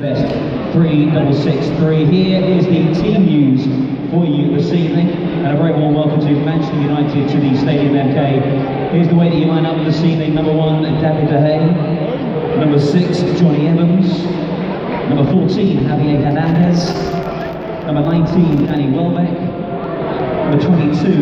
Best 3663. Here is the team news for you this evening, and a very warm welcome to Manchester United to the Stadium MK. Here's the way that you line up this evening. Number one, David De Gea. Number six, Jonny Evans. Number 14, Javier Hernandez. Number 19, Danny Welbeck. Number 22,